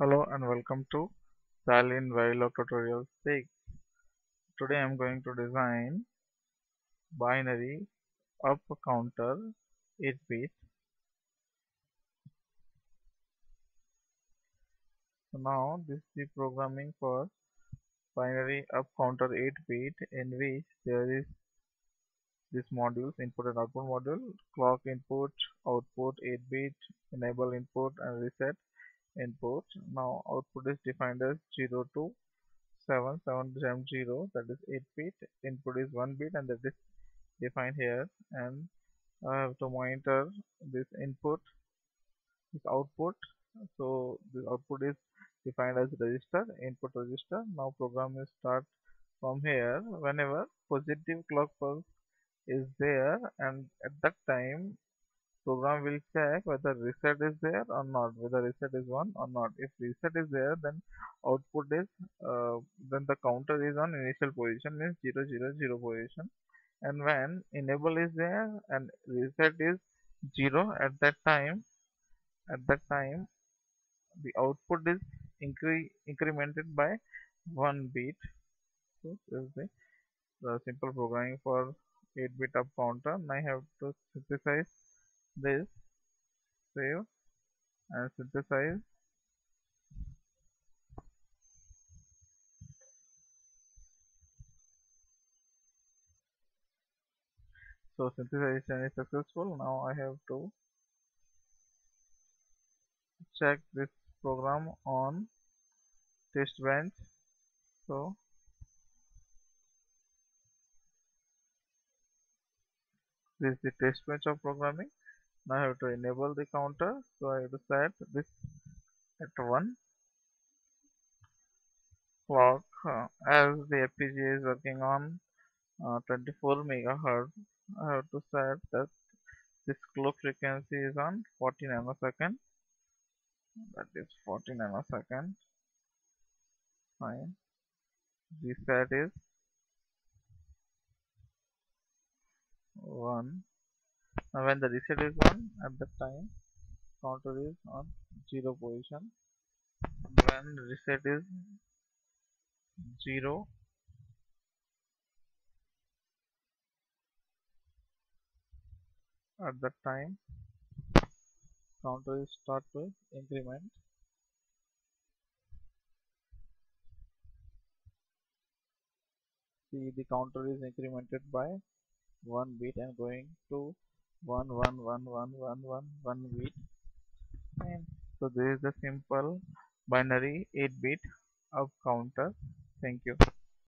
Hello and welcome to Salin Verilog Tutorial 6. Today I am going to design binary up counter 8 bit. So now this is the programming for binary up counter 8 bit in which there is this modules input and output module clock input output 8 bit enable input and reset input now output is defined as 0 to 7 7 jump 0 that is 8 bit. Input is 1 bit and that is defined here. And I have to monitor this input this output. So this output is defined as register input register. Now program is start from here. Whenever positive clock pulse is there and at that time program will check whether reset is there or not whether reset is 1 or not. If reset is there then output is uh, then the counter is on initial position means 0 0 0 position. And when enable is there and reset is 0 at that time at that time the output is incre incremented by 1 bit. So this is the, the simple programming for 8 bit up counter. And I have to synthesize this save and synthesize. So synthesization is successful. Now I have to check this program on test bench. So this is the test bench of programming now I have to enable the counter. So I have to set this at 1 clock uh, as the FPGA is working on uh, 24 megahertz I have to set that this clock frequency is on 40 nanosecond. That is 40 nanosecond. Fine. Reset is 1 now when the reset is on at that time counter is on 0 position. When reset is 0 at that time counter is start to increment. See the counter is incremented by one bit and going to one one one one one one one bit. And so this is the simple binary 8 bit up counter. Thank you